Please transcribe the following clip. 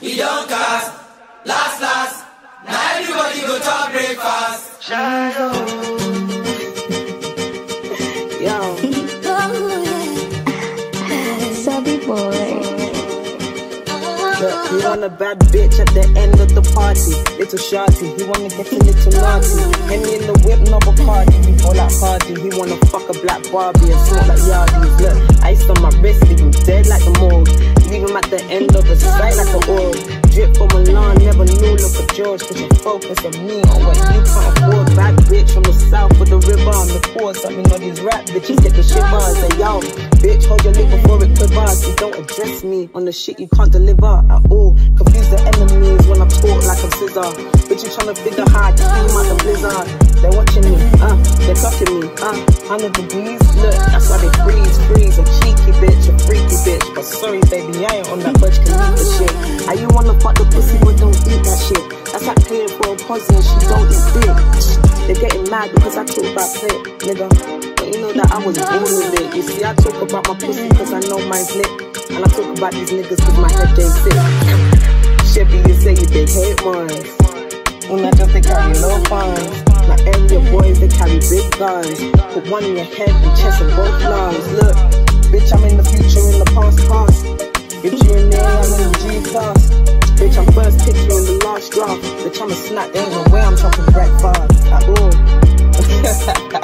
he don't cast. Last, last, now everybody go to breakfast. Yo, Subby boy. look, he want a bad bitch at the end of the party. Little shorty, he wanna get a little naughty. Henny in the whip, no Bacardi. He fall like Hardy, he wanna fuck a black Barbie and smoke like Yardies. Look, ice on my wrist, leave him dead like the morgue. At the end of a sight like a orb. Drip from Milan, never knew look at George. Cause you focus on me, on what you can't afford. Bad bitch from the south of the river. I'm the poor, so me know these rap bitches get the shivers. Say yo, bitch, hold your lip before it quivers. You don't address me on the shit you can't deliver at all. Confuse the enemies when I talk like I'm scissor. Bitch, you tryna figure how to steam out the blizzard. They're watching me, uh, they're clocking me, uh, 100 degrees. Look, But sorry, baby, I ain't on that Burj Khalifa shit. How you wanna fuck the pussy but don't eat that shit? That's like clear for a pussy and she don't eat dick. They're getting mad because I talk about play, nigga. But you know that I was born with it. You see, I talk about my pussy because I know mine's lit. And I talk about these niggas because my head ain't sick. Chevy, you say you big hate. When I just they carry low funds. My area boys, they carry big guns. Put one in your head and chest and both lungs. Look, I'm a snack, there's no way I'm talking breakfast at all.